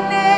Lord.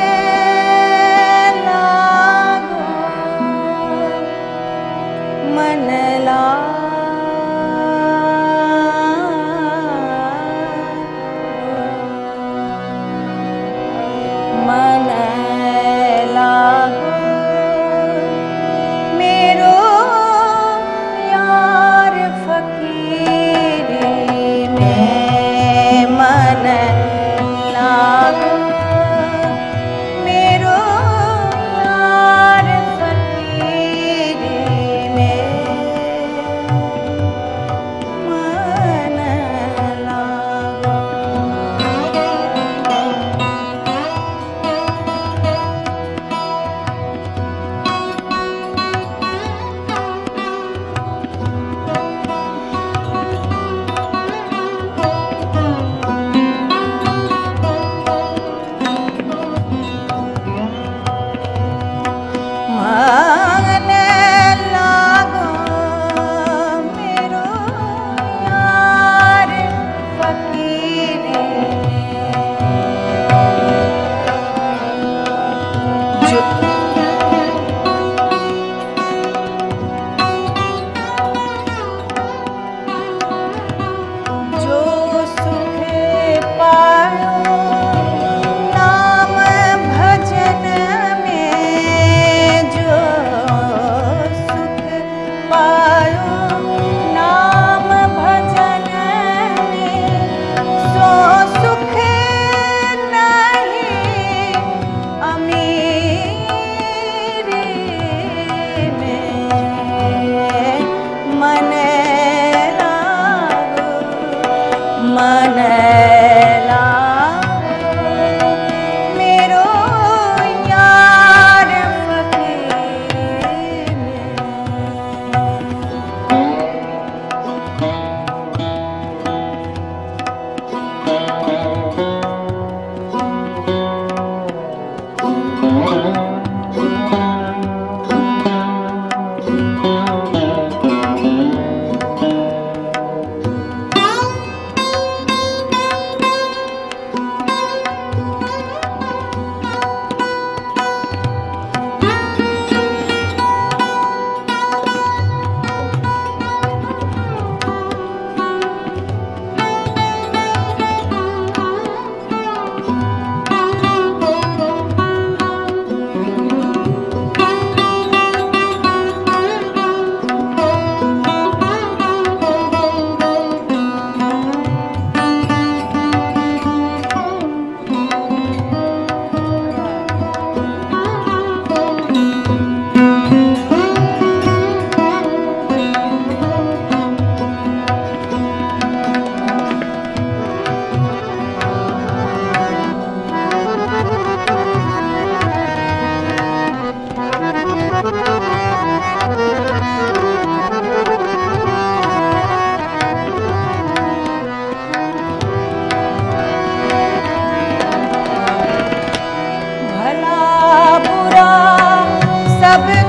सब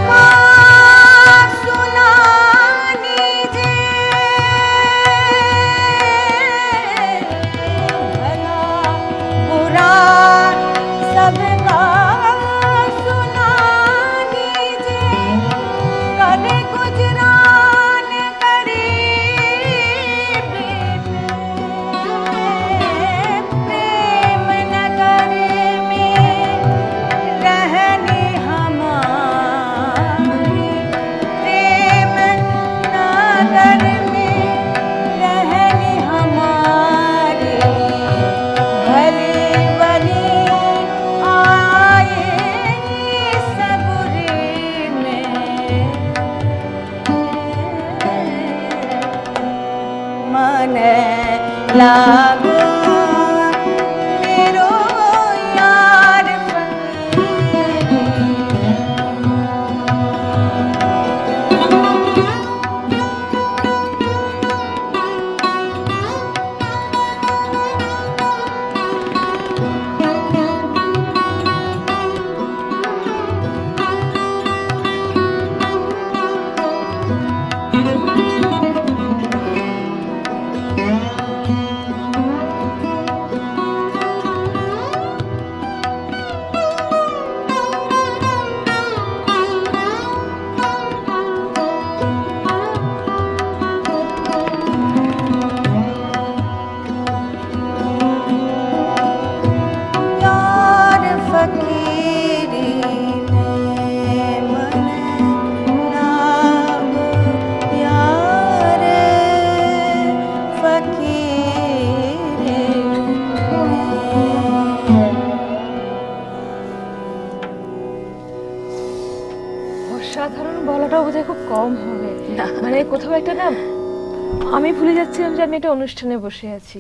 Love. বলাটাও বোধহয় খুব কম হবে। মানে কোথাও একটা না আমি ভুলে যাচ্ছিলাম যে আমি একটা অনুষ্ঠানে বসে আছি।